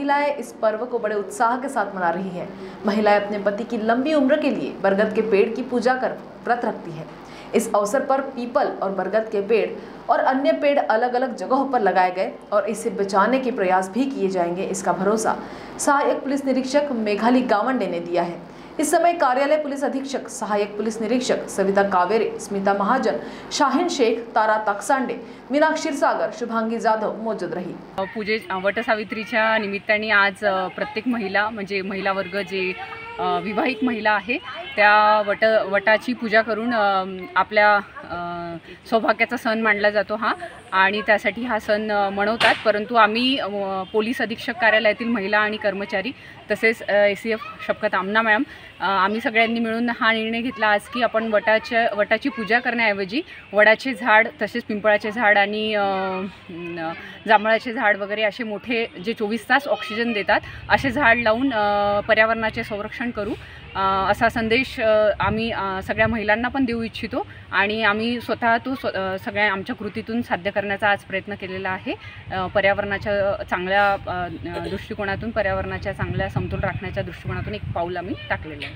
महिलाएँ इस पर्व को बड़े उत्साह के साथ मना रही हैं। महिलाएँ अपने पति की लंबी उम्र के लिए बरगद के पेड़ की पूजा कर व्रत रखती हैं। इस अवसर पर पीपल और बरगद के पेड़ और अन्य पेड़ अलग अलग जगहों पर लगाए गए और इसे बचाने के प्रयास भी किए जाएँगे, इसका भरोसा सहायक पुलिस निरीक्षक मेघाली गावंडे ने दिया है। इस समय कार्यालय पुलिस अधीक्षक सहायक पुलिस निरीक्षक सविता कावेरे स्मिता महाजन शाहीन शेख तारा ताकसांडे मीना क्षीरसागर शुभांगी जाधव मौजूद रही। पूजे वटसावित्रीच्या निमित्ताने आज प्रत्येक महिला म्हणजे महिला वर्ग जे विवाहित महिला आहे त्या वट वटाची पूजा करून आपल्या सौभाग्याचा सण मानला जातो हा. आणि त्यासाठी हा सण मनवतात. परंतु आम्ही पोलीस अधीक्षक कार्यालयातील महिला आणि कर्मचारी तसेच ए सी एफ शपकत आमना मॅम आम्ही सगळ्यांनी मिळून हा निर्णय घेतला आज की आपण वटाच्या वटाची पूजा करण्याऐवजी वडाचे झाड तसेच पिंपळाचे झाड आणि जांभळाचे झाड वगैरे असे मोठे जे चोवीस तास ऑक्सिजन देतात असे झाड लावून पर्यावरणाचे संरक्षण करू. असा संदेश आम्ही सगळ्या महिलांना पण देऊ इच्छितो आणि आम्ही स्वतः तो स्व सगळ्या आमच्या कृतीतून साध्य करण्याचा आज प्रयत्न केलेला आहे. पर्यावरणाच्या चांगल्या दृष्टिकोनातून पर्यावरणाच्या चांगल्या समतोल राखण्याच्या दृष्टिकोनातून एक पाऊल आम्ही टाकलेलं आहे.